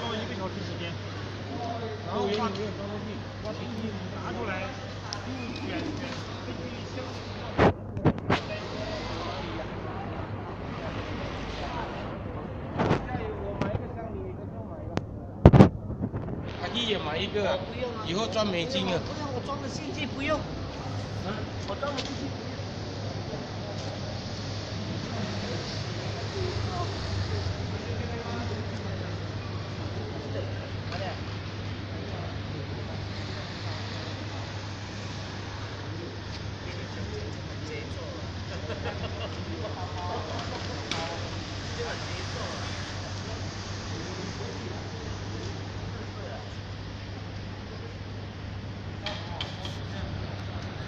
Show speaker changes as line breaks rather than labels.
不一个小时时间然后把一个高科把水晶拿出来用卷卷根据箱子一在我买一个一个了一人买一个以后装美金啊。
不用我装了现金不用。嗯，我装的进去不用。快点。这个节奏。